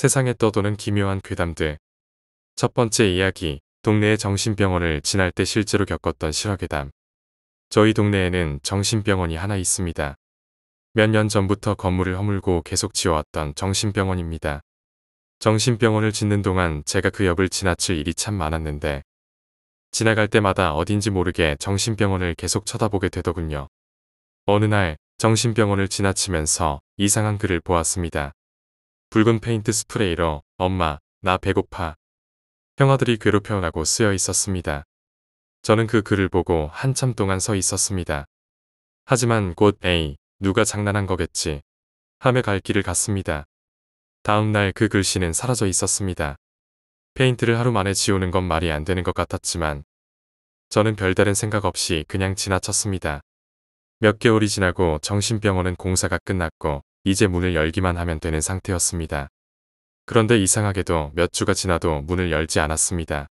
세상에 떠도는 기묘한 괴담들. 첫 번째 이야기, 동네의 정신병원을 지날 때 실제로 겪었던 실화괴담. 저희 동네에는 정신병원이 하나 있습니다. 몇 년 전부터 건물을 허물고 계속 지어왔던 정신병원입니다. 정신병원을 짓는 동안 제가 그 옆을 지나칠 일이 참 많았는데 지나갈 때마다 어딘지 모르게 정신병원을 계속 쳐다보게 되더군요. 어느 날 정신병원을 지나치면서 이상한 글을 보았습니다. 붉은 페인트 스프레이로 엄마, 나 배고파. 형아들이 괴롭혀라고 쓰여 있었습니다. 저는 그 글을 보고 한참 동안 서 있었습니다. 하지만 곧 에이, 누가 장난한 거겠지. 하며 갈 길을 갔습니다. 다음 날 그 글씨는 사라져 있었습니다. 페인트를 하루 만에 지우는 건 말이 안 되는 것 같았지만 저는 별다른 생각 없이 그냥 지나쳤습니다. 몇 개월이 지나고 정신병원은 공사가 끝났고 이제 문을 열기만 하면 되는 상태였습니다. 그런데 이상하게도 몇 주가 지나도 문을 열지 않았습니다.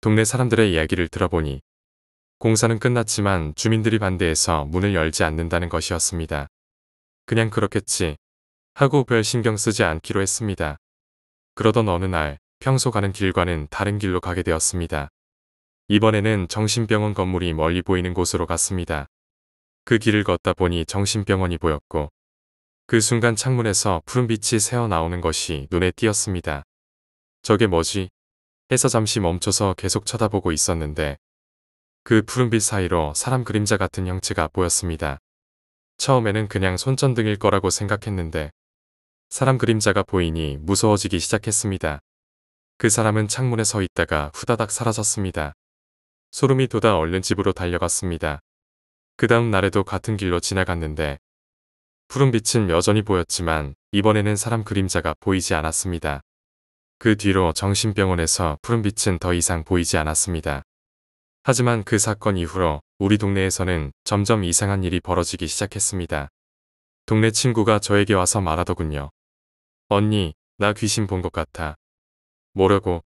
동네 사람들의 이야기를 들어보니 공사는 끝났지만 주민들이 반대해서 문을 열지 않는다는 것이었습니다. 그냥 그렇겠지 하고 별 신경 쓰지 않기로 했습니다. 그러던 어느 날 평소 가는 길과는 다른 길로 가게 되었습니다. 이번에는 정신병원 건물이 멀리 보이는 곳으로 갔습니다. 그 길을 걷다 보니 정신병원이 보였고 그 순간 창문에서 푸른 빛이 새어나오는 것이 눈에 띄었습니다. 저게 뭐지? 해서 잠시 멈춰서 계속 쳐다보고 있었는데 그 푸른빛 사이로 사람 그림자 같은 형체가 보였습니다. 처음에는 그냥 손전등일 거라고 생각했는데 사람 그림자가 보이니 무서워지기 시작했습니다. 그 사람은 창문에 서 있다가 후다닥 사라졌습니다. 소름이 돋아 얼른 집으로 달려갔습니다. 그 다음 날에도 같은 길로 지나갔는데 푸른 빛은 여전히 보였지만 이번에는 사람 그림자가 보이지 않았습니다. 그 뒤로 정신병원에서 푸른 빛은 더 이상 보이지 않았습니다. 하지만 그 사건 이후로 우리 동네에서는 점점 이상한 일이 벌어지기 시작했습니다. 동네 친구가 저에게 와서 말하더군요. 언니, 나 귀신 본 것 같아. 뭐려고?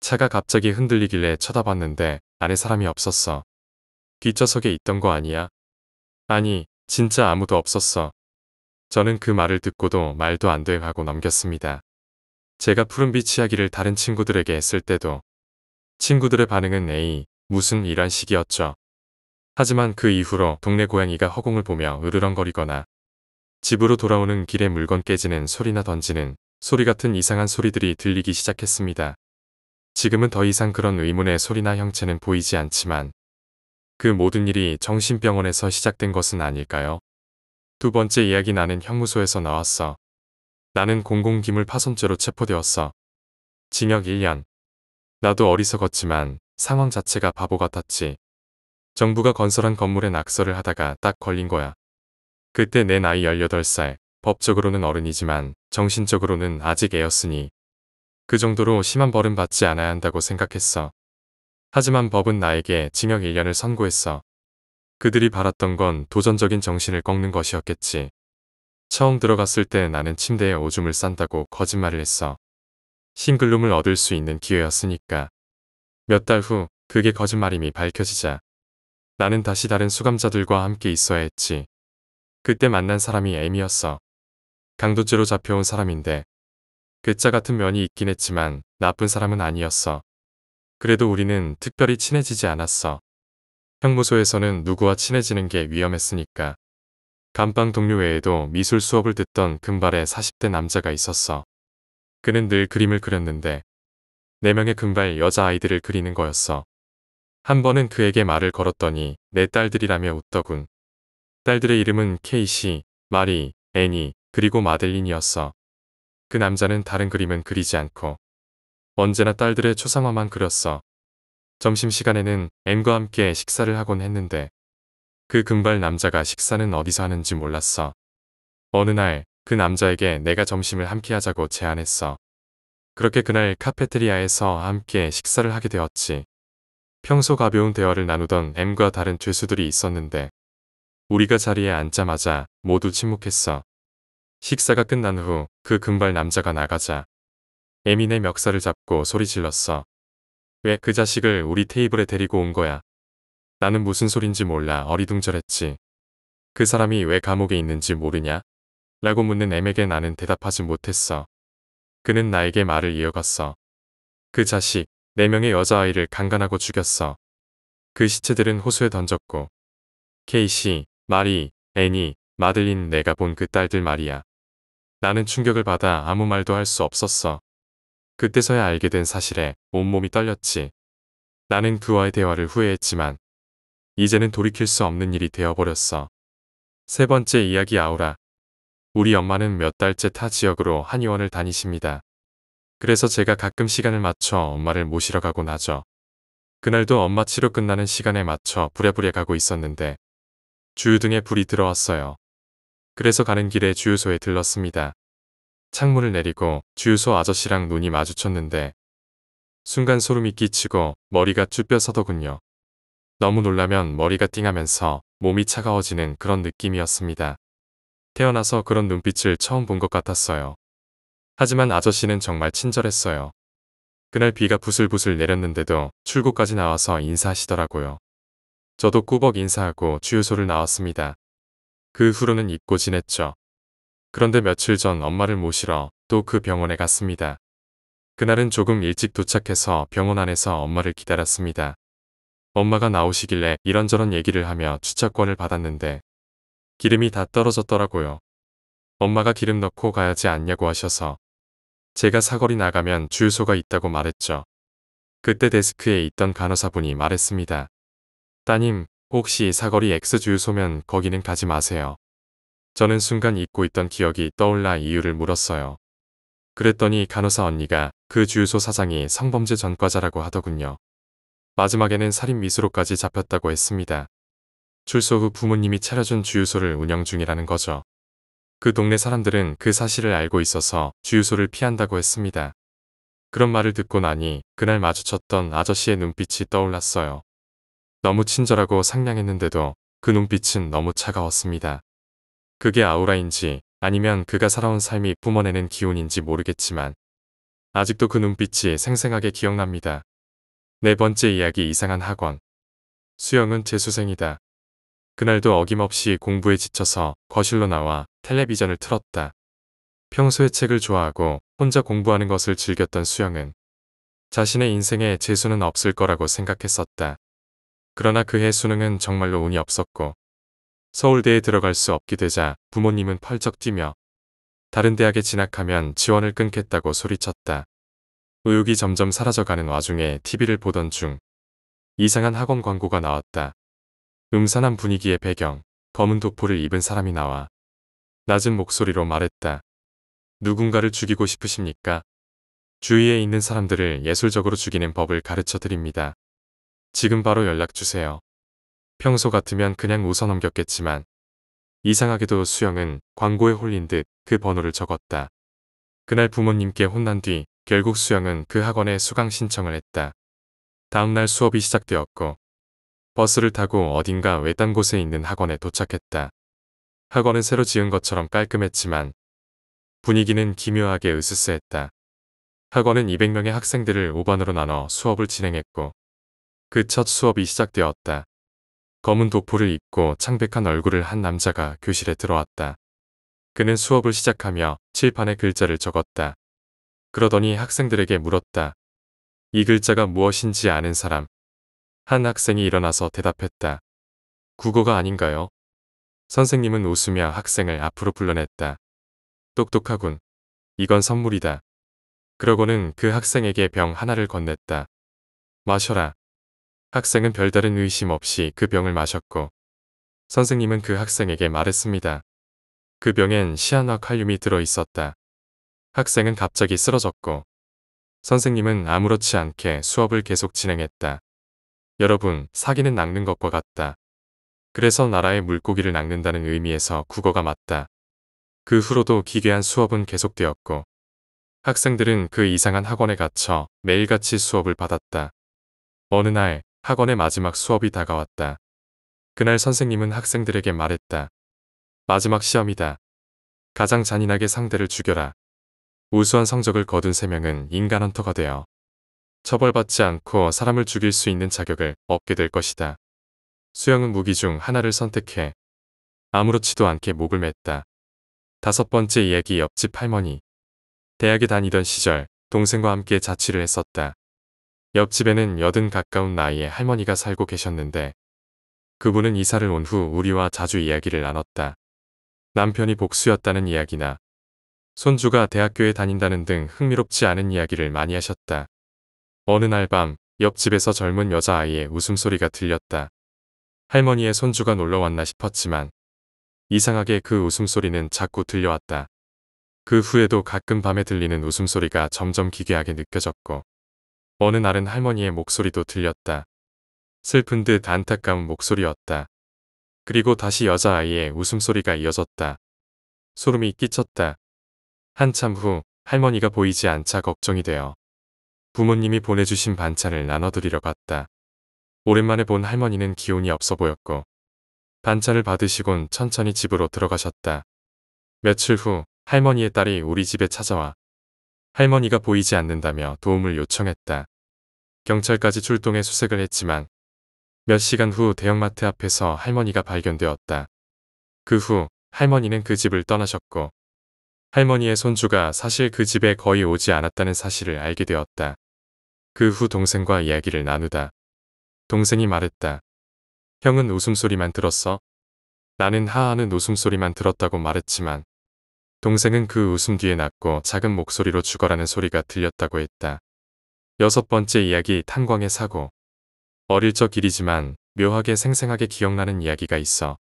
차가 갑자기 흔들리길래 쳐다봤는데 안에 사람이 없었어. 뒷좌석에 있던 거 아니야? 아니, 진짜 아무도 없었어. 저는 그 말을 듣고도 말도 안 돼 하고 넘겼습니다. 제가 푸른빛 이야기를 다른 친구들에게 했을 때도 친구들의 반응은 에이, 무슨 이란 식이었죠. 하지만 그 이후로 동네 고양이가 허공을 보며 으르렁거리거나 집으로 돌아오는 길에 물건 깨지는 소리나 던지는 소리 같은 이상한 소리들이 들리기 시작했습니다. 지금은 더 이상 그런 의문의 소리나 형체는 보이지 않지만 그 모든 일이 정신병원에서 시작된 것은 아닐까요? 두 번째 이야기 나는 형무소에서 나왔어. 나는 공공기물 파손죄로 체포되었어. 징역 1년. 나도 어리석었지만 상황 자체가 바보 같았지. 정부가 건설한 건물에 낙서를 하다가 딱 걸린 거야. 그때 내 나이 18살, 법적으로는 어른이지만 정신적으로는 아직 애였으니 그 정도로 심한 벌은 받지 않아야 한다고 생각했어. 하지만 법은 나에게 징역 1년을 선고했어. 그들이 바랐던 건 도전적인 정신을 꺾는 것이었겠지. 처음 들어갔을 때 나는 침대에 오줌을 싼다고 거짓말을 했어. 싱글룸을 얻을 수 있는 기회였으니까. 몇 달 후 그게 거짓말임이 밝혀지자 나는 다시 다른 수감자들과 함께 있어야 했지. 그때 만난 사람이 애미였어. 강도죄로 잡혀온 사람인데 괴짜 같은 면이 있긴 했지만 나쁜 사람은 아니었어. 그래도 우리는 특별히 친해지지 않았어. 형무소에서는 누구와 친해지는 게 위험했으니까. 감방 동료 외에도 미술 수업을 듣던 금발의 40대 남자가 있었어. 그는 늘 그림을 그렸는데 4명의 금발 여자아이들을 그리는 거였어. 한 번은 그에게 말을 걸었더니 내 딸들이라며 웃더군. 딸들의 이름은 케이시, 마리, 애니, 그리고 마델린이었어. 그 남자는 다른 그림은 그리지 않고 언제나 딸들의 초상화만 그렸어. 점심시간에는 엠과 함께 식사를 하곤 했는데 그 금발 남자가 식사는 어디서 하는지 몰랐어. 어느 날 그 남자에게 내가 점심을 함께 하자고 제안했어. 그렇게 그날 카페테리아에서 함께 식사를 하게 되었지. 평소 가벼운 대화를 나누던 엠과 다른 죄수들이 있었는데 우리가 자리에 앉자마자 모두 침묵했어. 식사가 끝난 후 그 금발 남자가 나가자 에민의 멱살을 잡고 소리 질렀어. 왜 그 자식을 우리 테이블에 데리고 온 거야? 나는 무슨 소린지 몰라 어리둥절했지. 그 사람이 왜 감옥에 있는지 모르냐? 라고 묻는 엠에게 나는 대답하지 못했어. 그는 나에게 말을 이어갔어. 그 자식, 네 명의 여자아이를 강간하고 죽였어. 그 시체들은 호수에 던졌고. 케이시, 마리, 애니, 마들린 내가 본 그 딸들 말이야. 나는 충격을 받아 아무 말도 할 수 없었어. 그때서야 알게 된 사실에 온몸이 떨렸지. 나는 그와의 대화를 후회했지만 이제는 돌이킬 수 없는 일이 되어버렸어. 세 번째 이야기 아우라. 우리 엄마는 몇 달째 타 지역으로 한의원을 다니십니다. 그래서 제가 가끔 시간을 맞춰 엄마를 모시러 가곤 하죠. 그날도 엄마 치료 끝나는 시간에 맞춰 부랴부랴 가고 있었는데 주유등에 불이 들어왔어요. 그래서 가는 길에 주유소에 들렀습니다. 창문을 내리고 주유소 아저씨랑 눈이 마주쳤는데 순간 소름이 끼치고 머리가 쭈뼛 서더군요. 너무 놀라면 머리가 띵하면서 몸이 차가워지는 그런 느낌이었습니다. 태어나서 그런 눈빛을 처음 본 것 같았어요. 하지만 아저씨는 정말 친절했어요. 그날 비가 부슬부슬 내렸는데도 출구까지 나와서 인사하시더라고요. 저도 꾸벅 인사하고 주유소를 나왔습니다. 그 후로는 잊고 지냈죠. 그런데 며칠 전 엄마를 모시러 또 그 병원에 갔습니다. 그날은 조금 일찍 도착해서 병원 안에서 엄마를 기다렸습니다. 엄마가 나오시길래 이런저런 얘기를 하며 주차권을 받았는데 기름이 다 떨어졌더라고요. 엄마가 기름 넣고 가야지 않냐고 하셔서 제가 사거리 나가면 주유소가 있다고 말했죠. 그때 데스크에 있던 간호사분이 말했습니다. 따님, 혹시 사거리 X 주유소면 거기는 가지 마세요. 저는 순간 잊고 있던 기억이 떠올라 이유를 물었어요. 그랬더니 간호사 언니가 그 주유소 사장이 성범죄 전과자라고 하더군요. 마지막에는 살인 미수로까지 잡혔다고 했습니다. 출소 후 부모님이 차려준 주유소를 운영 중이라는 거죠. 그 동네 사람들은 그 사실을 알고 있어서 주유소를 피한다고 했습니다. 그런 말을 듣고 나니 그날 마주쳤던 아저씨의 눈빛이 떠올랐어요. 너무 친절하고 상냥했는데도 그 눈빛은 너무 차가웠습니다. 그게 아우라인지 아니면 그가 살아온 삶이 뿜어내는 기운인지 모르겠지만 아직도 그 눈빛이 생생하게 기억납니다. 네 번째 이야기 이상한 학원. 수영은 재수생이다. 그날도 어김없이 공부에 지쳐서 거실로 나와 텔레비전을 틀었다. 평소에 책을 좋아하고 혼자 공부하는 것을 즐겼던 수영은 자신의 인생에 재수는 없을 거라고 생각했었다. 그러나 그해 수능은 정말로 운이 없었고 서울대에 들어갈 수 없게 되자 부모님은 펄쩍 뛰며 다른 대학에 진학하면 지원을 끊겠다고 소리쳤다. 의욕이 점점 사라져가는 와중에 TV를 보던 중 이상한 학원 광고가 나왔다. 음산한 분위기의 배경, 검은 도포를 입은 사람이 나와 낮은 목소리로 말했다. 누군가를 죽이고 싶으십니까? 주위에 있는 사람들을 예술적으로 죽이는 법을 가르쳐 드립니다. 지금 바로 연락 주세요. 평소 같으면 그냥 웃어 넘겼겠지만 이상하게도 수영은 광고에 홀린 듯 그 번호를 적었다. 그날 부모님께 혼난 뒤 결국 수영은 그 학원에 수강 신청을 했다. 다음날 수업이 시작되었고 버스를 타고 어딘가 외딴 곳에 있는 학원에 도착했다. 학원은 새로 지은 것처럼 깔끔했지만 분위기는 기묘하게 으스스했다. 학원은 200명의 학생들을 5반으로 나눠 수업을 진행했고 그 첫 수업이 시작되었다. 검은 도포를 입고 창백한 얼굴을 한 남자가 교실에 들어왔다. 그는 수업을 시작하며 칠판에 글자를 적었다. 그러더니 학생들에게 물었다. 이 글자가 무엇인지 아는 사람. 한 학생이 일어나서 대답했다. 국어가 아닌가요? 선생님은 웃으며 학생을 앞으로 불러냈다. 똑똑하군. 이건 선물이다. 그러고는 그 학생에게 병 하나를 건넸다. 마셔라. 학생은 별다른 의심 없이 그 병을 마셨고 선생님은 그 학생에게 말했습니다. 그 병엔 시아나 칼륨이 들어 있었다. 학생은 갑자기 쓰러졌고 선생님은 아무렇지 않게 수업을 계속 진행했다. 여러분, 사기는 낚는 것과 같다. 그래서 나라의 물고기를 낚는다는 의미에서 국어가 맞다. 그 후로도 기괴한 수업은 계속되었고 학생들은 그 이상한 학원에 갇혀 매일같이 수업을 받았다. 어느 날 학원의 마지막 수업이 다가왔다. 그날 선생님은 학생들에게 말했다. 마지막 시험이다. 가장 잔인하게 상대를 죽여라. 우수한 성적을 거둔 세 명은 인간 헌터가 되어 처벌받지 않고 사람을 죽일 수 있는 자격을 얻게 될 것이다. 수영은 무기 중 하나를 선택해 아무렇지도 않게 목을 맸다. 다섯 번째 이야기 옆집 할머니 대학에 다니던 시절 동생과 함께 자취를 했었다. 옆집에는 여든 가까운 나이에 할머니가 살고 계셨는데 그분은 이사를 온 후 우리와 자주 이야기를 나눴다. 남편이 복수였다는 이야기나 손주가 대학교에 다닌다는 등 흥미롭지 않은 이야기를 많이 하셨다. 어느 날 밤 옆집에서 젊은 여자아이의 웃음소리가 들렸다. 할머니의 손주가 놀러 왔나 싶었지만 이상하게 그 웃음소리는 자꾸 들려왔다. 그 후에도 가끔 밤에 들리는 웃음소리가 점점 기괴하게 느껴졌고 어느 날은 할머니의 목소리도 들렸다. 슬픈 듯 안타까운 목소리였다. 그리고 다시 여자아이의 웃음소리가 이어졌다. 소름이 끼쳤다. 한참 후 할머니가 보이지 않자 걱정이 되어 부모님이 보내주신 반찬을 나눠드리러 갔다. 오랜만에 본 할머니는 기운이 없어 보였고 반찬을 받으시곤 천천히 집으로 들어가셨다. 며칠 후 할머니의 딸이 우리 집에 찾아와 할머니가 보이지 않는다며 도움을 요청했다. 경찰까지 출동해 수색을 했지만 몇 시간 후 대형마트 앞에서 할머니가 발견되었다. 그 후 할머니는 그 집을 떠나셨고 할머니의 손주가 사실 그 집에 거의 오지 않았다는 사실을 알게 되었다. 그 후 동생과 이야기를 나누다. 동생이 말했다. 형은 웃음소리만 들었어? 나는 하하는 웃음소리만 들었다고 말했지만 동생은 그 웃음 뒤에 낮고 작은 목소리로 죽어라는 소리가 들렸다고 했다. 여섯 번째 이야기 탄광의 사고. 어릴 적 일이지만 묘하게 생생하게 기억나는 이야기가 있어.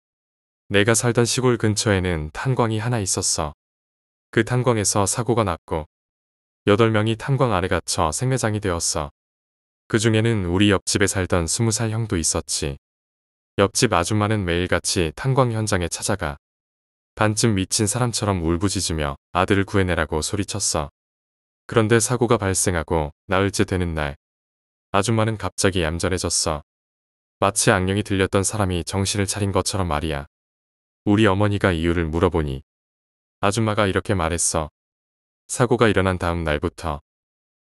내가 살던 시골 근처에는 탄광이 하나 있었어. 그 탄광에서 사고가 났고 8명이 탄광 아래 갇혀 생매장이 되었어. 그 중에는 우리 옆집에 살던 20살 형도 있었지. 옆집 아줌마는 매일같이 탄광 현장에 찾아가 반쯤 미친 사람처럼 울부짖으며 아들을 구해내라고 소리쳤어. 그런데 사고가 발생하고 나흘째 되는 날 아줌마는 갑자기 얌전해졌어. 마치 악령이 들렸던 사람이 정신을 차린 것처럼 말이야. 우리 어머니가 이유를 물어보니 아줌마가 이렇게 말했어. 사고가 일어난 다음 날부터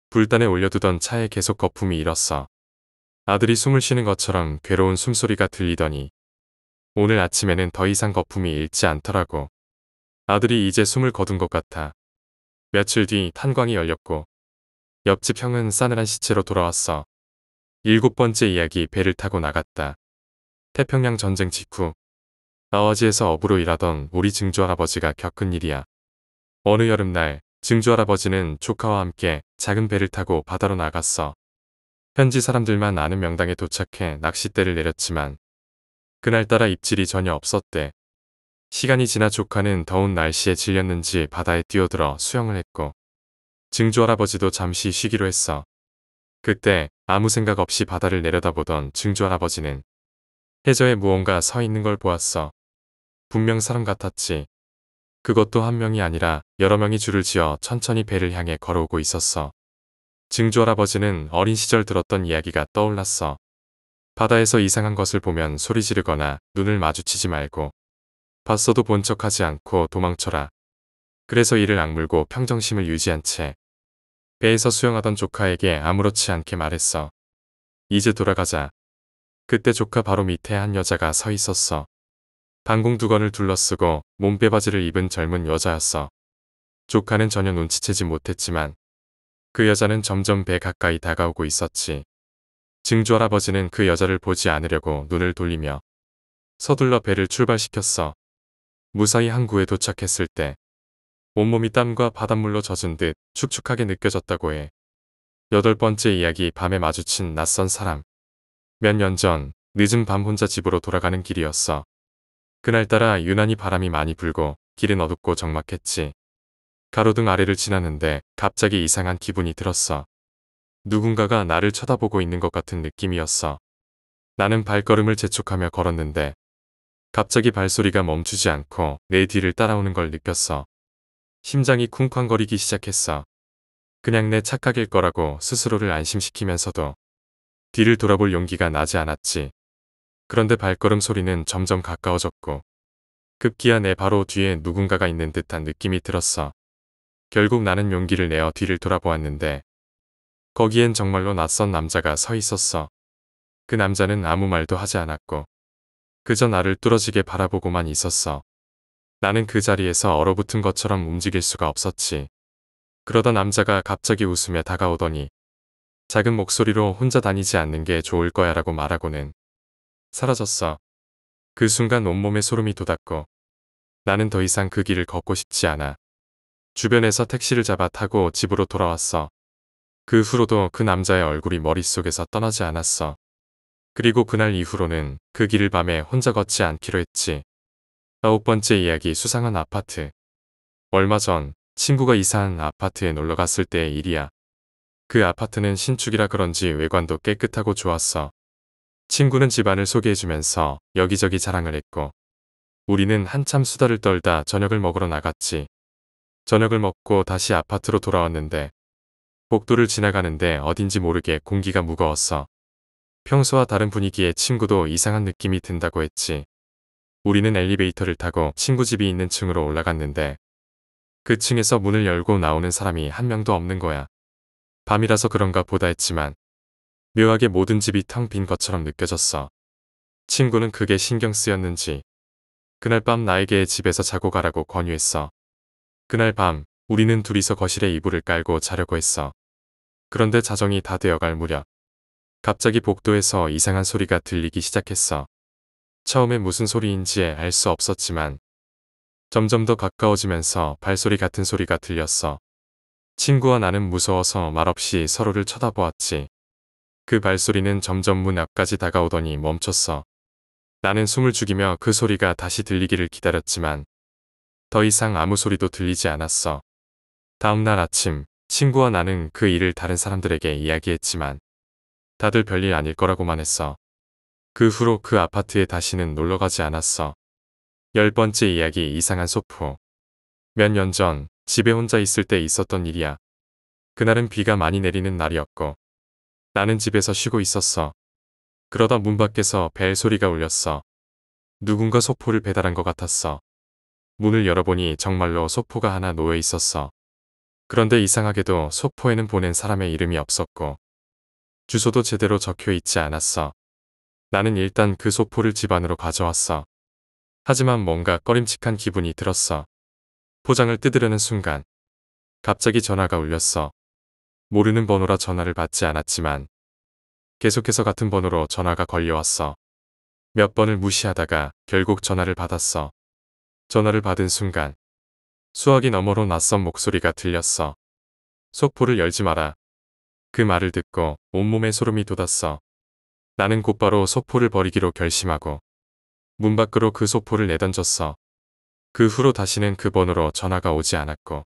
불단에 올려두던 차에 계속 거품이 일었어. 아들이 숨을 쉬는 것처럼 괴로운 숨소리가 들리더니 오늘 아침에는 더 이상 거품이 일지 않더라고. 아들이 이제 숨을 거둔 것 같아. 며칠 뒤 탄광이 열렸고 옆집 형은 싸늘한 시체로 돌아왔어. 일곱 번째 이야기 배를 타고 나갔다. 태평양 전쟁 직후 아버지에서 어부로 일하던 우리 증조할아버지가 겪은 일이야. 어느 여름날 증조할아버지는 조카와 함께 작은 배를 타고 바다로 나갔어. 현지 사람들만 아는 명당에 도착해 낚싯대를 내렸지만 그날따라 입질이 전혀 없었대. 시간이 지나 조카는 더운 날씨에 질렸는지 바다에 뛰어들어 수영을 했고 증조할아버지도 잠시 쉬기로 했어. 그때 아무 생각 없이 바다를 내려다보던 증조할아버지는 해저에 무언가 서 있는 걸 보았어. 분명 사람 같았지. 그것도 한 명이 아니라 여러 명이 줄을 지어 천천히 배를 향해 걸어오고 있었어. 증조 할아버지는 어린 시절 들었던 이야기가 떠올랐어. 바다에서 이상한 것을 보면 소리 지르거나 눈을 마주치지 말고 봤어도 본 척하지 않고 도망쳐라. 그래서 이를 악물고 평정심을 유지한 채 배에서 수영하던 조카에게 아무렇지 않게 말했어. 이제 돌아가자. 그때 조카 바로 밑에 한 여자가 서 있었어. 방공 두건을 둘러쓰고 몸빼바지를 입은 젊은 여자였어. 조카는 전혀 눈치채지 못했지만 그 여자는 점점 배 가까이 다가오고 있었지. 증조 할아버지는 그 여자를 보지 않으려고 눈을 돌리며 서둘러 배를 출발시켰어. 무사히 항구에 도착했을 때 온몸이 땀과 바닷물로 젖은 듯 축축하게 느껴졌다고 해. 여덟 번째 이야기 밤에 마주친 낯선 사람. 몇 년 전 늦은 밤 혼자 집으로 돌아가는 길이었어. 그날따라 유난히 바람이 많이 불고 길은 어둡고 적막했지. 가로등 아래를 지나는데 갑자기 이상한 기분이 들었어. 누군가가 나를 쳐다보고 있는 것 같은 느낌이었어. 나는 발걸음을 재촉하며 걸었는데 갑자기 발소리가 멈추지 않고 내 뒤를 따라오는 걸 느꼈어. 심장이 쿵쾅거리기 시작했어. 그냥 내 착각일 거라고 스스로를 안심시키면서도 뒤를 돌아볼 용기가 나지 않았지. 그런데 발걸음 소리는 점점 가까워졌고 급기야 내 바로 뒤에 누군가가 있는 듯한 느낌이 들었어. 결국 나는 용기를 내어 뒤를 돌아보았는데 거기엔 정말로 낯선 남자가 서 있었어. 그 남자는 아무 말도 하지 않았고 그저 나를 뚫어지게 바라보고만 있었어. 나는 그 자리에서 얼어붙은 것처럼 움직일 수가 없었지. 그러다 남자가 갑자기 웃으며 다가오더니 작은 목소리로 혼자 다니지 않는 게 좋을 거야 라고 말하고는 사라졌어. 그 순간 온몸에 소름이 돋았고 나는 더 이상 그 길을 걷고 싶지 않아. 주변에서 택시를 잡아 타고 집으로 돌아왔어. 그 후로도 그 남자의 얼굴이 머릿속에서 떠나지 않았어. 그리고 그날 이후로는 그 길을 밤에 혼자 걷지 않기로 했지. 아홉 번째 이야기 수상한 아파트. 얼마 전 친구가 이사한 아파트에 놀러 갔을 때의 일이야. 그 아파트는 신축이라 그런지 외관도 깨끗하고 좋았어. 친구는 집안을 소개해주면서 여기저기 자랑을 했고 우리는 한참 수다를 떨다 저녁을 먹으러 나갔지. 저녁을 먹고 다시 아파트로 돌아왔는데 복도를 지나가는데 어딘지 모르게 공기가 무거웠어. 평소와 다른 분위기에 친구도 이상한 느낌이 든다고 했지. 우리는 엘리베이터를 타고 친구 집이 있는 층으로 올라갔는데 그 층에서 문을 열고 나오는 사람이 한 명도 없는 거야. 밤이라서 그런가 보다 했지만 묘하게 모든 집이 텅 빈 것처럼 느껴졌어. 친구는 그게 신경 쓰였는지 그날 밤 나에게 집에서 자고 가라고 권유했어. 그날 밤 우리는 둘이서 거실에 이불을 깔고 자려고 했어. 그런데 자정이 다 되어갈 무렵 갑자기 복도에서 이상한 소리가 들리기 시작했어. 처음에 무슨 소리인지 알 수 없었지만 점점 더 가까워지면서 발소리 같은 소리가 들렸어. 친구와 나는 무서워서 말없이 서로를 쳐다보았지. 그 발소리는 점점 문 앞까지 다가오더니 멈췄어. 나는 숨을 죽이며 그 소리가 다시 들리기를 기다렸지만 더 이상 아무 소리도 들리지 않았어. 다음날 아침 친구와 나는 그 일을 다른 사람들에게 이야기했지만 다들 별일 아닐 거라고만 했어. 그 후로 그 아파트에 다시는 놀러 가지 않았어. 열 번째 이야기 이상한 소포. 몇 년 전 집에 혼자 있을 때 있었던 일이야. 그날은 비가 많이 내리는 날이었고 나는 집에서 쉬고 있었어. 그러다 문 밖에서 벨 소리가 울렸어. 누군가 소포를 배달한 것 같았어. 문을 열어보니 정말로 소포가 하나 놓여 있었어. 그런데 이상하게도 소포에는 보낸 사람의 이름이 없었고 주소도 제대로 적혀 있지 않았어. 나는 일단 그 소포를 집 안으로 가져왔어. 하지만 뭔가 꺼림칙한 기분이 들었어. 포장을 뜯으려는 순간 갑자기 전화가 울렸어. 모르는 번호라 전화를 받지 않았지만 계속해서 같은 번호로 전화가 걸려왔어. 몇 번을 무시하다가 결국 전화를 받았어. 전화를 받은 순간 수화기 너머로 낯선 목소리가 들렸어. 속포를 열지 마라. 그 말을 듣고 온몸에 소름이 돋았어. 나는 곧바로 소포를 버리기로 결심하고 문 밖으로 그 소포를 내던졌어. 그 후로 다시는 그 번호로 전화가 오지 않았고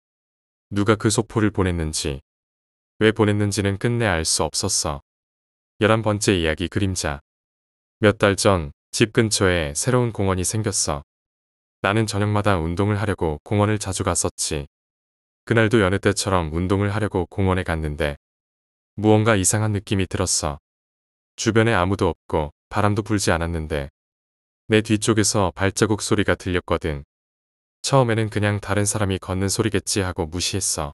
누가 그 소포를 보냈는지 왜 보냈는지는 끝내 알 수 없었어. 열한 번째 이야기 그림자 몇 달 전 집 근처에 새로운 공원이 생겼어. 나는 저녁마다 운동을 하려고 공원을 자주 갔었지. 그날도 여느 때처럼 운동을 하려고 공원에 갔는데 무언가 이상한 느낌이 들었어. 주변에 아무도 없고 바람도 불지 않았는데 내 뒤쪽에서 발자국 소리가 들렸거든. 처음에는 그냥 다른 사람이 걷는 소리겠지 하고 무시했어.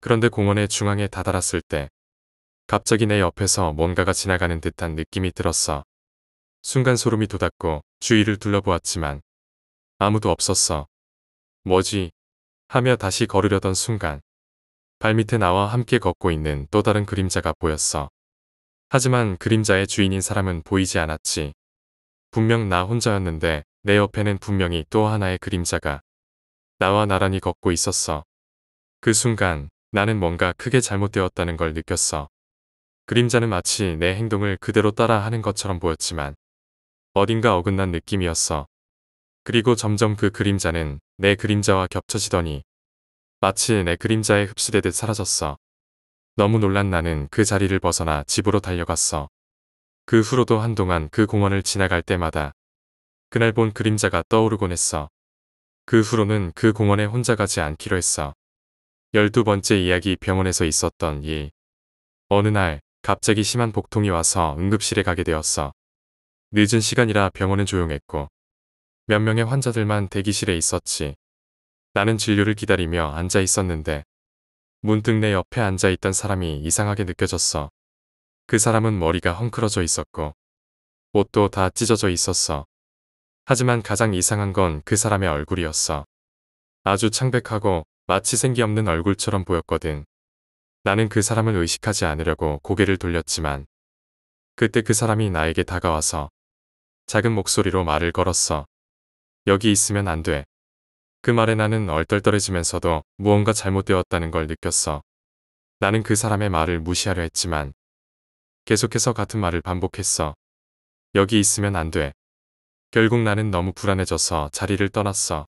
그런데 공원의 중앙에 다다랐을 때 갑자기 내 옆에서 뭔가가 지나가는 듯한 느낌이 들었어. 순간 소름이 돋았고 주위를 둘러보았지만 아무도 없었어. 뭐지? 하며 다시 걸으려던 순간 발밑에 나와 함께 걷고 있는 또 다른 그림자가 보였어. 하지만 그림자의 주인인 사람은 보이지 않았지. 분명 나 혼자였는데 내 옆에는 분명히 또 하나의 그림자가 나와 나란히 걷고 있었어. 그 순간 나는 뭔가 크게 잘못되었다는 걸 느꼈어. 그림자는 마치 내 행동을 그대로 따라 하는 것처럼 보였지만 어딘가 어긋난 느낌이었어. 그리고 점점 그 그림자는 내 그림자와 겹쳐지더니 마치 내 그림자에 흡수되듯 사라졌어. 너무 놀란 나는 그 자리를 벗어나 집으로 달려갔어. 그 후로도 한동안 그 공원을 지나갈 때마다 그날 본 그림자가 떠오르곤 했어. 그 후로는 그 공원에 혼자 가지 않기로 했어. 열두 번째 이야기 병원에서 있었던 일. 어느 날 갑자기 심한 복통이 와서 응급실에 가게 되었어. 늦은 시간이라 병원은 조용했고 몇 명의 환자들만 대기실에 있었지. 나는 진료를 기다리며 앉아 있었는데 문득 내 옆에 앉아 있던 사람이 이상하게 느껴졌어. 그 사람은 머리가 헝클어져 있었고 옷도 다 찢어져 있었어. 하지만 가장 이상한 건 그 사람의 얼굴이었어. 아주 창백하고 마치 생기 없는 얼굴처럼 보였거든. 나는 그 사람을 의식하지 않으려고 고개를 돌렸지만 그때 그 사람이 나에게 다가와서 작은 목소리로 말을 걸었어. 여기 있으면 안 돼. 그 말에 나는 얼떨떨해지면서도 무언가 잘못되었다는 걸 느꼈어. 나는 그 사람의 말을 무시하려 했지만 계속해서 같은 말을 반복했어. 여기 있으면 안 돼. 결국 나는 너무 불안해져서 자리를 떠났어.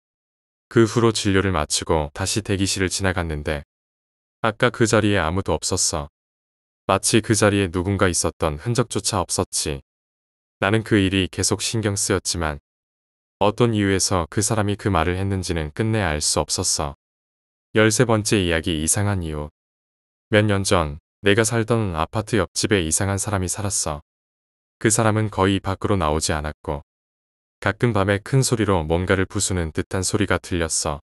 그 후로 진료를 마치고 다시 대기실을 지나갔는데 아까 그 자리에 아무도 없었어. 마치 그 자리에 누군가 있었던 흔적조차 없었지. 나는 그 일이 계속 신경 쓰였지만 어떤 이유에서 그 사람이 그 말을 했는지는 끝내 알 수 없었어. 열세 번째 이야기 이상한 이유. 몇 년 전 내가 살던 아파트 옆집에 이상한 사람이 살았어. 그 사람은 거의 밖으로 나오지 않았고 가끔 밤에 큰 소리로 뭔가를 부수는 듯한 소리가 들렸어.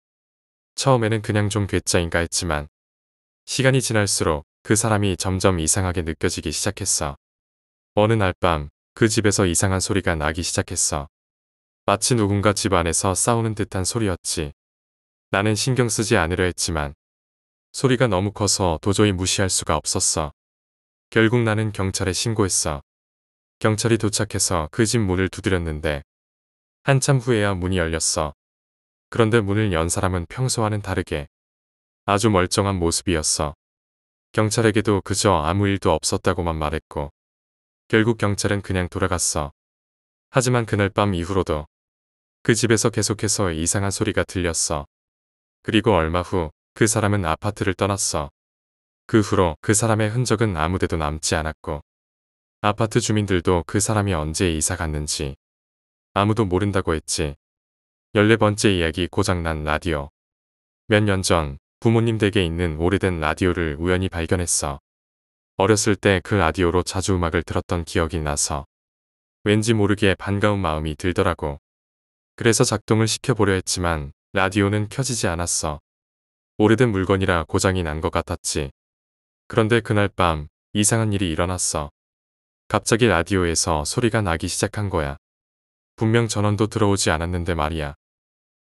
처음에는 그냥 좀 괴짜인가 했지만 시간이 지날수록 그 사람이 점점 이상하게 느껴지기 시작했어. 어느 날 밤 그 집에서 이상한 소리가 나기 시작했어. 마치 누군가 집 안에서 싸우는 듯한 소리였지. 나는 신경 쓰지 않으려 했지만 소리가 너무 커서 도저히 무시할 수가 없었어. 결국 나는 경찰에 신고했어. 경찰이 도착해서 그 집 문을 두드렸는데 한참 후에야 문이 열렸어. 그런데 문을 연 사람은 평소와는 다르게 아주 멀쩡한 모습이었어. 경찰에게도 그저 아무 일도 없었다고만 말했고 결국 경찰은 그냥 돌아갔어. 하지만 그날 밤 이후로도 그 집에서 계속해서 이상한 소리가 들렸어. 그리고 얼마 후 그 사람은 아파트를 떠났어. 그 후로 그 사람의 흔적은 아무데도 남지 않았고 아파트 주민들도 그 사람이 언제 이사 갔는지 아무도 모른다고 했지. 14번째 이야기 고장난 라디오. 몇 년 전 부모님 댁에 있는 오래된 라디오를 우연히 발견했어. 어렸을 때 그 라디오로 자주 음악을 들었던 기억이 나서 왠지 모르게 반가운 마음이 들더라고. 그래서 작동을 시켜보려 했지만 라디오는 켜지지 않았어. 오래된 물건이라 고장이 난 것 같았지. 그런데 그날 밤 이상한 일이 일어났어. 갑자기 라디오에서 소리가 나기 시작한 거야. 분명 전원도 들어오지 않았는데 말이야.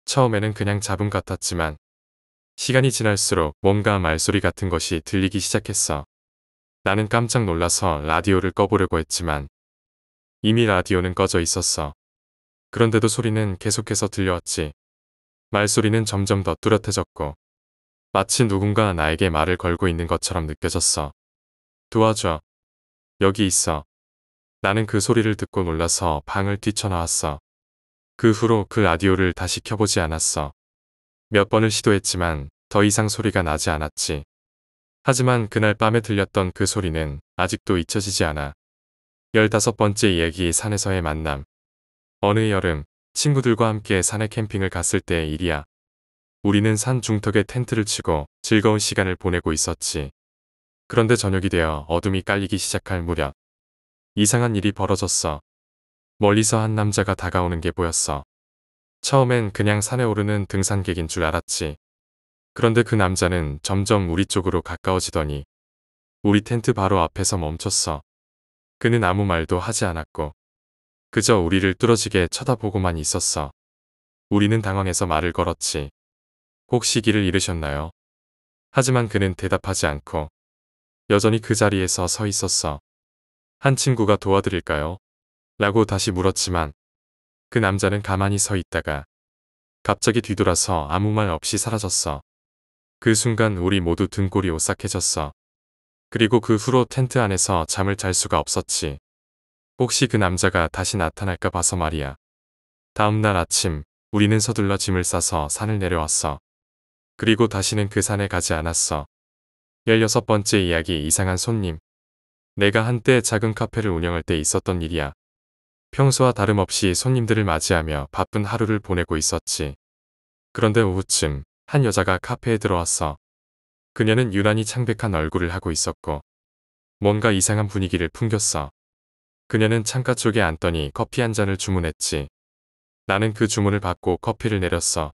처음에는 그냥 잡음 같았지만 시간이 지날수록 뭔가 말소리 같은 것이 들리기 시작했어. 나는 깜짝 놀라서 라디오를 꺼보려고 했지만 이미 라디오는 꺼져 있었어. 그런데도 소리는 계속해서 들려왔지. 말소리는 점점 더 뚜렷해졌고 마치 누군가 나에게 말을 걸고 있는 것처럼 느껴졌어. 도와줘. 여기 있어. 나는 그 소리를 듣고 놀라서 방을 뛰쳐나왔어. 그 후로 그 라디오를 다시 켜보지 않았어. 몇 번을 시도했지만 더 이상 소리가 나지 않았지. 하지만 그날 밤에 들렸던 그 소리는 아직도 잊혀지지 않아. 열다섯 번째 이야기 산에서의 만남. 어느 여름 친구들과 함께 산에 캠핑을 갔을 때의 일이야. 우리는 산 중턱에 텐트를 치고 즐거운 시간을 보내고 있었지. 그런데 저녁이 되어 어둠이 깔리기 시작할 무렵 이상한 일이 벌어졌어. 멀리서 한 남자가 다가오는 게 보였어. 처음엔 그냥 산에 오르는 등산객인 줄 알았지. 그런데 그 남자는 점점 우리 쪽으로 가까워지더니 우리 텐트 바로 앞에서 멈췄어. 그는 아무 말도 하지 않았고 그저 우리를 뚫어지게 쳐다보고만 있었어. 우리는 당황해서 말을 걸었지. 혹시 길을 잃으셨나요? 하지만 그는 대답하지 않고 여전히 그 자리에서 서 있었어. 한 친구가 도와드릴까요? 라고 다시 물었지만 그 남자는 가만히 서 있다가 갑자기 뒤돌아서 아무 말 없이 사라졌어. 그 순간 우리 모두 등골이 오싹해졌어. 그리고 그 후로 텐트 안에서 잠을 잘 수가 없었지. 혹시 그 남자가 다시 나타날까 봐서 말이야. 다음날 아침 우리는 서둘러 짐을 싸서 산을 내려왔어. 그리고 다시는 그 산에 가지 않았어. 16번째 이야기 이상한 손님. 내가 한때 작은 카페를 운영할 때 있었던 일이야. 평소와 다름없이 손님들을 맞이하며 바쁜 하루를 보내고 있었지. 그런데 오후쯤 한 여자가 카페에 들어왔어. 그녀는 유난히 창백한 얼굴을 하고 있었고 뭔가 이상한 분위기를 풍겼어. 그녀는 창가 쪽에 앉더니 커피 한 잔을 주문했지. 나는 그 주문을 받고 커피를 내렸어.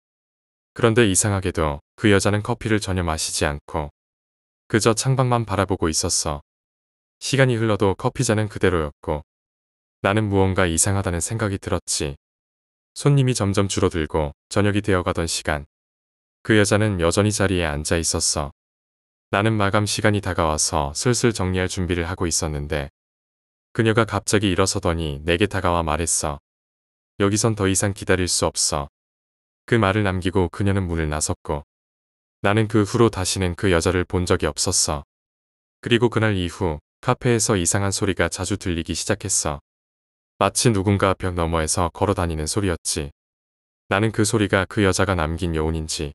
그런데 이상하게도 그 여자는 커피를 전혀 마시지 않고 그저 창밖만 바라보고 있었어. 시간이 흘러도 커피잔은 그대로였고 나는 무언가 이상하다는 생각이 들었지. 손님이 점점 줄어들고 저녁이 되어가던 시간. 그 여자는 여전히 자리에 앉아 있었어. 나는 마감 시간이 다가와서 슬슬 정리할 준비를 하고 있었는데 그녀가 갑자기 일어서더니 내게 다가와 말했어. 여기선 더 이상 기다릴 수 없어. 그 말을 남기고 그녀는 문을 나섰고 나는 그 후로 다시는 그 여자를 본 적이 없었어. 그리고 그날 이후 카페에서 이상한 소리가 자주 들리기 시작했어. 마치 누군가 벽 너머에서 걸어 다니는 소리였지. 나는 그 소리가 그 여자가 남긴 여운인지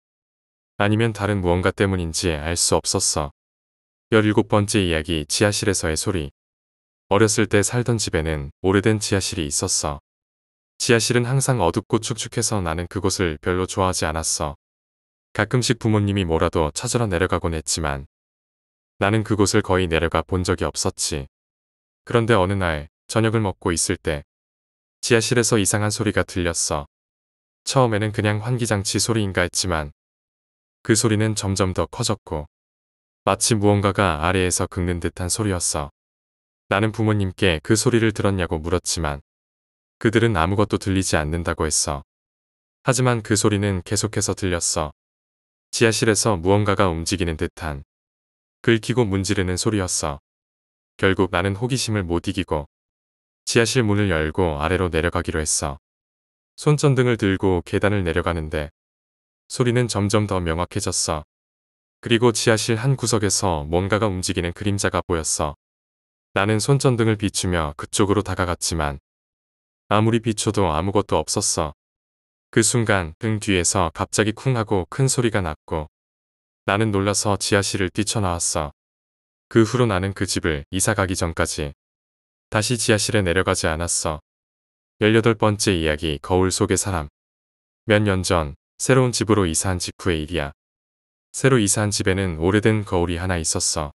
아니면 다른 무언가 때문인지 알 수 없었어. 17번째 이야기 지하실에서의 소리. 어렸을 때 살던 집에는 오래된 지하실이 있었어. 지하실은 항상 어둡고 축축해서 나는 그곳을 별로 좋아하지 않았어. 가끔씩 부모님이 뭐라도 찾으러 내려가곤 했지만 나는 그곳을 거의 내려가 본 적이 없었지. 그런데 어느 날 저녁을 먹고 있을 때 지하실에서 이상한 소리가 들렸어. 처음에는 그냥 환기장치 소리인가 했지만 그 소리는 점점 더 커졌고 마치 무언가가 아래에서 긁는 듯한 소리였어. 나는 부모님께 그 소리를 들었냐고 물었지만 그들은 아무것도 들리지 않는다고 했어. 하지만 그 소리는 계속해서 들렸어. 지하실에서 무언가가 움직이는 듯한 긁히고 문지르는 소리였어. 결국 나는 호기심을 못 이기고 지하실 문을 열고 아래로 내려가기로 했어. 손전등을 들고 계단을 내려가는데 소리는 점점 더 명확해졌어. 그리고 지하실 한 구석에서 뭔가가 움직이는 그림자가 보였어. 나는 손전등을 비추며 그쪽으로 다가갔지만 아무리 비춰도 아무것도 없었어. 그 순간 등 뒤에서 갑자기 쿵 하고 큰 소리가 났고 나는 놀라서 지하실을 뛰쳐나왔어. 그 후로 나는 그 집을 이사 가기 전까지 다시 지하실에 내려가지 않았어. 18번째 이야기 거울 속의 사람 몇 년 전 새로운 집으로 이사한 직후의 일이야. 새로 이사한 집에는 오래된 거울이 하나 있었어.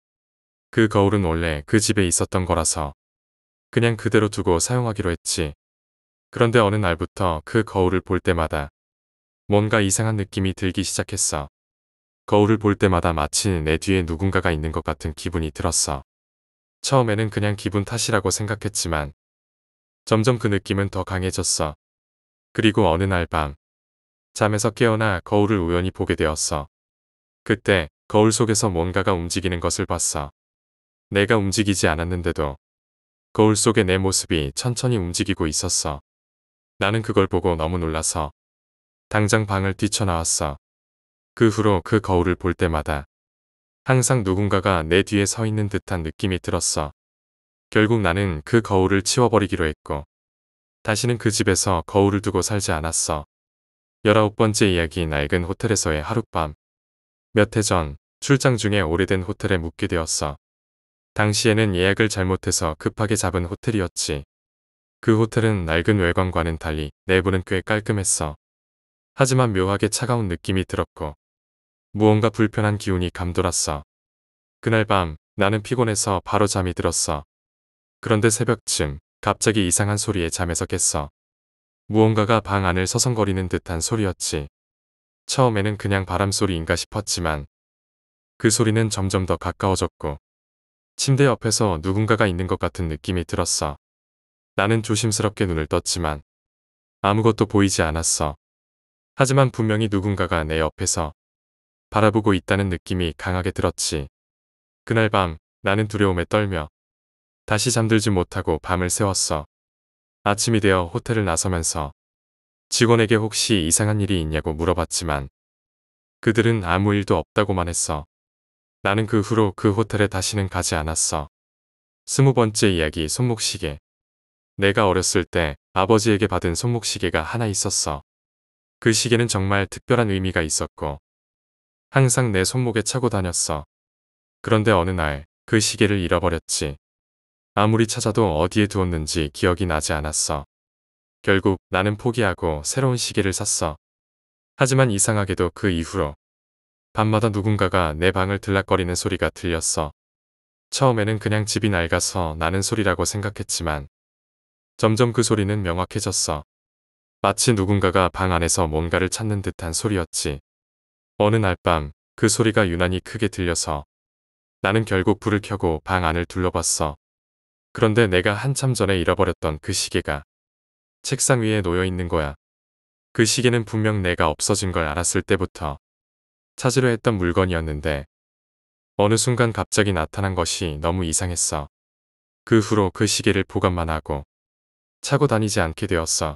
그 거울은 원래 그 집에 있었던 거라서 그냥 그대로 두고 사용하기로 했지. 그런데 어느 날부터 그 거울을 볼 때마다 뭔가 이상한 느낌이 들기 시작했어. 거울을 볼 때마다 마치 내 뒤에 누군가가 있는 것 같은 기분이 들었어. 처음에는 그냥 기분 탓이라고 생각했지만 점점 그 느낌은 더 강해졌어. 그리고 어느 날 밤 잠에서 깨어나 거울을 우연히 보게 되었어. 그때 거울 속에서 뭔가가 움직이는 것을 봤어. 내가 움직이지 않았는데도 거울 속의 내 모습이 천천히 움직이고 있었어. 나는 그걸 보고 너무 놀라서 당장 방을 뛰쳐나왔어. 그 후로 그 거울을 볼 때마다 항상 누군가가 내 뒤에 서 있는 듯한 느낌이 들었어. 결국 나는 그 거울을 치워버리기로 했고 다시는 그 집에서 거울을 두고 살지 않았어. 열아홉 번째 이야기 낡은 호텔에서의 하룻밤. 몇 해 전 출장 중에 오래된 호텔에 묵게 되었어. 당시에는 예약을 잘못해서 급하게 잡은 호텔이었지. 그 호텔은 낡은 외관과는 달리 내부는 꽤 깔끔했어. 하지만 묘하게 차가운 느낌이 들었고 무언가 불편한 기운이 감돌았어. 그날 밤 나는 피곤해서 바로 잠이 들었어. 그런데 새벽쯤 갑자기 이상한 소리에 잠에서 깼어. 무언가가 방 안을 서성거리는 듯한 소리였지. 처음에는 그냥 바람소리인가 싶었지만 그 소리는 점점 더 가까워졌고 침대 옆에서 누군가가 있는 것 같은 느낌이 들었어. 나는 조심스럽게 눈을 떴지만 아무것도 보이지 않았어. 하지만 분명히 누군가가 내 옆에서 바라보고 있다는 느낌이 강하게 들었지. 그날 밤 나는 두려움에 떨며 다시 잠들지 못하고 밤을 새웠어. 아침이 되어 호텔을 나서면서 직원에게 혹시 이상한 일이 있냐고 물어봤지만 그들은 아무 일도 없다고만 했어. 나는 그 후로 그 호텔에 다시는 가지 않았어. 스무 번째 이야기 손목시계. 내가 어렸을 때 아버지에게 받은 손목시계가 하나 있었어. 그 시계는 정말 특별한 의미가 있었고 항상 내 손목에 차고 다녔어. 그런데 어느 날 그 시계를 잃어버렸지. 아무리 찾아도 어디에 두었는지 기억이 나지 않았어. 결국 나는 포기하고 새로운 시계를 샀어. 하지만 이상하게도 그 이후로 밤마다 누군가가 내 방을 들락거리는 소리가 들렸어. 처음에는 그냥 집이 낡아서 나는 소리라고 생각했지만 점점 그 소리는 명확해졌어. 마치 누군가가 방 안에서 뭔가를 찾는 듯한 소리였지. 어느 날 밤 그 소리가 유난히 크게 들려서 나는 결국 불을 켜고 방 안을 둘러봤어. 그런데 내가 한참 전에 잃어버렸던 그 시계가 책상 위에 놓여 있는 거야. 그 시계는 분명 내가 없어진 걸 알았을 때부터 찾으려 했던 물건이었는데 어느 순간 갑자기 나타난 것이 너무 이상했어. 그 후로 그 시계를 보관만 하고 차고 다니지 않게 되었어.